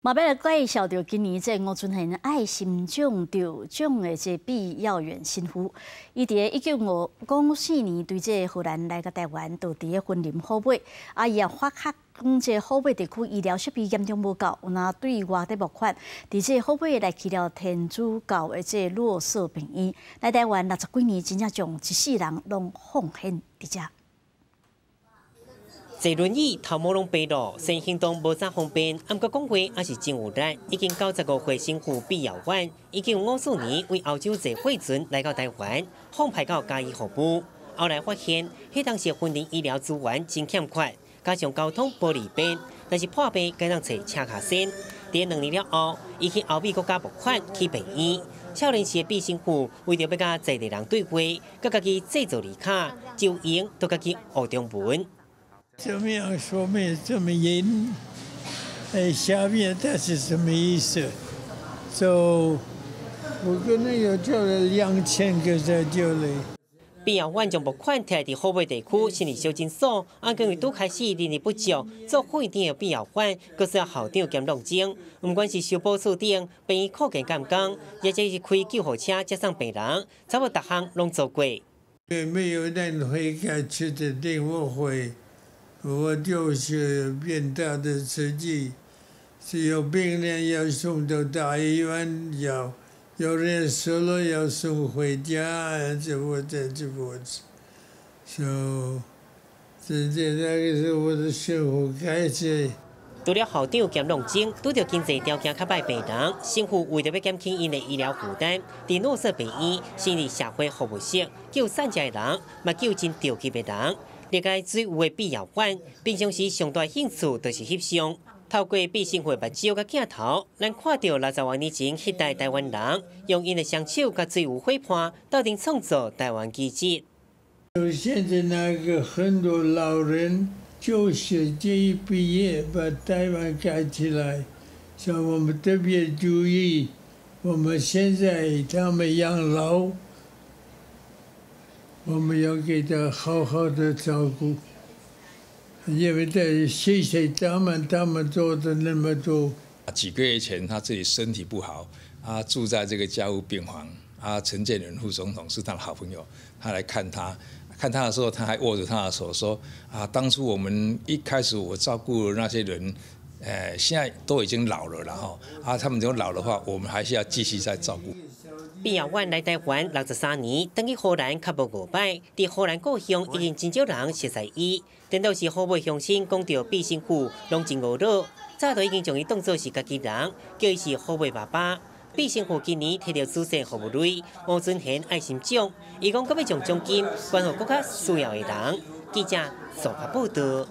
马贝尔介绍着今年这吴尊贤爱心奖得奖的这毕耀远新妇，伊伫一九五五四年对这荷兰来个台湾，到伫个婚林后背，啊伊也发觉讲这后背地区医疗设备严重无够，那对外的募款，伫这后背来去了天主教的这弱势病院，来台湾六十几年，真正将一世人拢奉献伫遮。坐轮椅头毛拢白了，身行动无啥方便。按过讲话也是真有力。已经九十五岁新妇毕耀婉，已经五四年为澳洲坐火船来到台湾，放派到嘉义服务。后来发现，迄当时婚姻医疗资源真欠缺，加上交通不利便，但是破病该当坐车卡先。第两年了后，伊去欧美国家募款去病院。少年时的毕新妇为着要甲在地人对话，佮家己制作礼卡，就用都家己学中文。怎么样说明这么严？哎，下面这是什么意思？就我可能有叫了两千个在这里。必要万将不款贴伫后背地区心理小诊所，按根据拄开始人力不足，做会店的必要款，各是要校长兼龙精。不管是修补厝顶，病院扩建监工，或者是开救护车接送病人，差不多各项拢做过。没有人会开车的电话会。我就是变大的司机，是有病人要送到大医院，要有人死了要送回家，这我这这我子，就这这那个是我的生活开始。除了校长兼农经，拄着经济条件较歹病人，政府为着要减轻因的医疗负担，伫诺色病院成立社会服务室，救善家的人，嘛救真着急的人。列个最有的必要款，平常时上大兴趣就是翕相。透过必生会目睭甲镜头，咱看到六十万年前迄代台湾人用因的双手甲最有伙伴，斗阵创造台湾奇迹。就现在那个很多老人就是这一毕业把台湾盖起来，所以我们特别注意，我们现在他们养老。我们要给他好好的照顾，因为在谢谢他们，他们做的那么多。几个月前，他自己身体不好，他住在这个家务病房。啊，陈建仁副总统是他的好朋友，他来看他，看他的时候，他还握着他的手说：“啊，当初我们一开始我照顾那些人，呃，现在都已经老了，然后啊，他们如果老的话，我们还是要继续再照顾。”毕耀万来台湾六十三年，等于荷兰较无五摆。伫荷兰故乡已经真少人熟悉伊。等到是河北乡亲讲到毕新富，拢真恶恼。早都已经将伊当作是家己人，叫伊是河北爸爸。毕新富今年摕到慈善服务类吴尊贤爱心奖，伊讲阁要将奖金捐予更加需要的人。记者苏克报道。